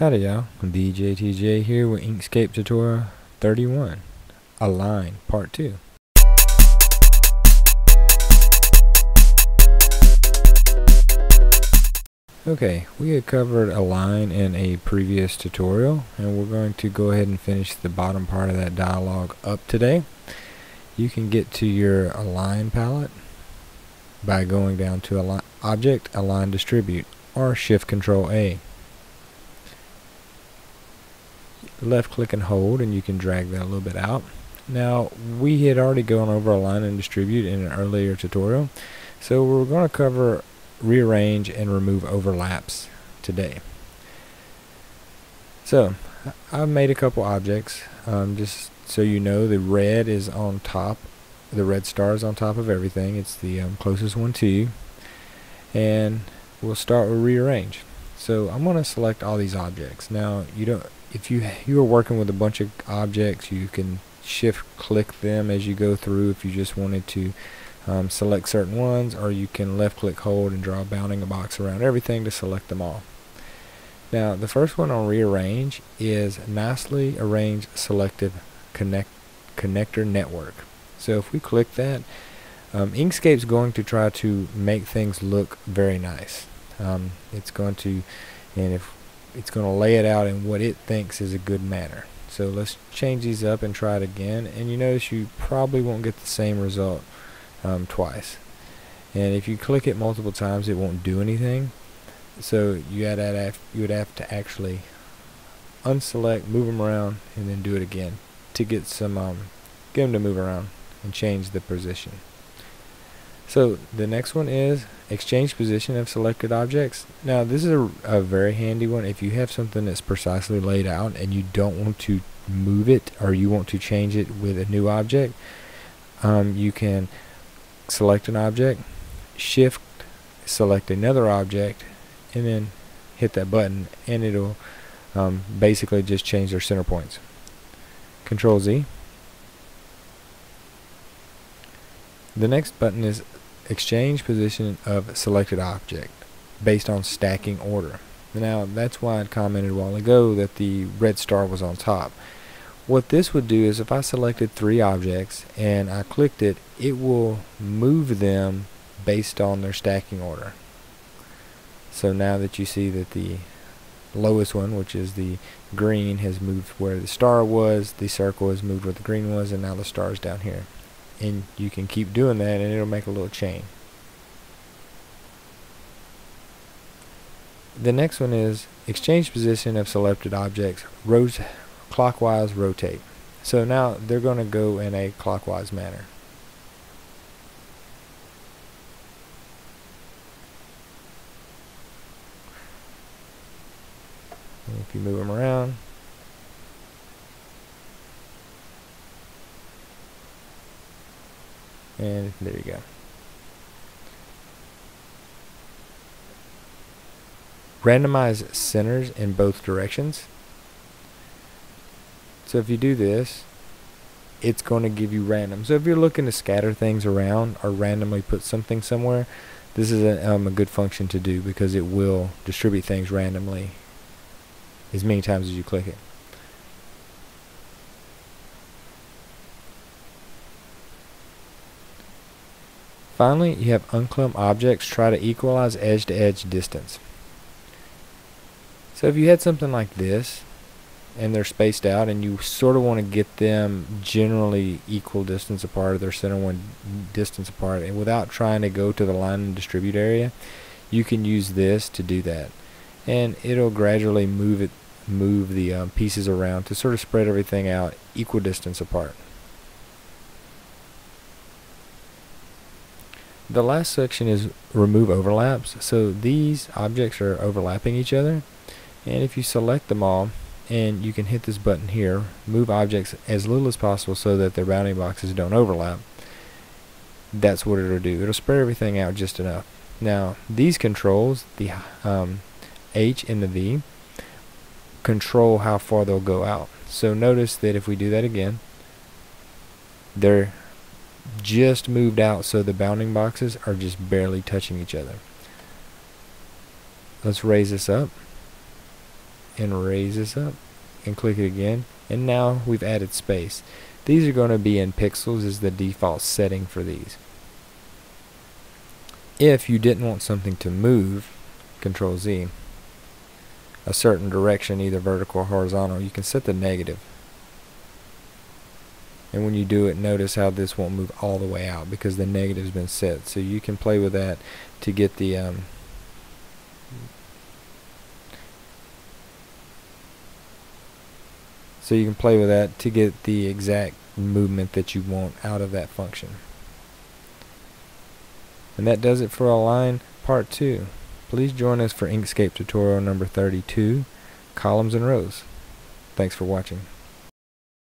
Howdy y'all, DJ TJ here with Inkscape tutorial 31, Align Part 2. Okay, we had covered Align in a previous tutorial and we're going to go ahead and finish the bottom part of that dialog up today. You can get to your Align palette by going down to Align Object, Align Distribute or Shift Control A. left click and hold and you can drag that a little bit out. Now we had already gone over align and distribute in an earlier tutorial so we're going to cover rearrange and remove overlaps today. So I've made a couple objects um, just so you know the red is on top the red star is on top of everything it's the um, closest one to you and we'll start with rearrange so I'm going to select all these objects now you don't if you you are working with a bunch of objects you can shift click them as you go through if you just wanted to um, select certain ones or you can left click hold and draw a bounding box around everything to select them all. Now the first one on rearrange is nicely arranged selected connect connector network. So if we click that um, Inkscape's going to try to make things look very nice. Um, it's going to and if it's going to lay it out in what it thinks is a good manner. So let's change these up and try it again. And you notice you probably won't get the same result um, twice. And if you click it multiple times, it won't do anything. So you had you would have to actually unselect, move them around, and then do it again to get some um, get them to move around and change the position. So the next one is exchange position of selected objects. Now this is a, a, very handy one if you have something that's precisely laid out and you don't want to move it or you want to change it with a new object. Um, you can select an object, shift, select another object, and then hit that button and it'll um, basically just change their center points. Control Z. The next button is exchange position of selected object based on stacking order. Now that's why I commented a while ago that the red star was on top. What this would do is if I selected three objects and I clicked it, it will move them based on their stacking order. So now that you see that the lowest one, which is the green, has moved where the star was, the circle has moved where the green was, and now the star is down here and you can keep doing that and it'll make a little chain. The next one is exchange position of selected objects rot clockwise rotate. So now they're going to go in a clockwise manner. If you move them around and there you go. Randomize centers in both directions. So if you do this it's going to give you random. So if you're looking to scatter things around or randomly put something somewhere this is a, um, a good function to do because it will distribute things randomly as many times as you click it Finally, you have unclump objects try to equalize edge-to-edge -edge distance. So if you had something like this, and they're spaced out, and you sort of want to get them generally equal distance apart, or their center one distance apart, and without trying to go to the line and distribute area, you can use this to do that. And it'll gradually move it, move the um, pieces around to sort of spread everything out equal distance apart. The last section is remove overlaps. So these objects are overlapping each other. And if you select them all, and you can hit this button here, move objects as little as possible so that their bounding boxes don't overlap. That's what it'll do. It'll spread everything out just enough. Now, these controls, the um, H and the V, control how far they'll go out. So notice that if we do that again, they're just moved out so the bounding boxes are just barely touching each other. Let's raise this up and raise this up and click it again and now we've added space. These are going to be in pixels as the default setting for these. If you didn't want something to move, control Z, a certain direction, either vertical or horizontal, you can set the negative. And when you do it, notice how this won't move all the way out because the negative's been set. So you can play with that to get the um, So you can play with that to get the exact movement that you want out of that function. And that does it for Align Part 2. Please join us for Inkscape tutorial number 32, Columns and Rows. Thanks for watching.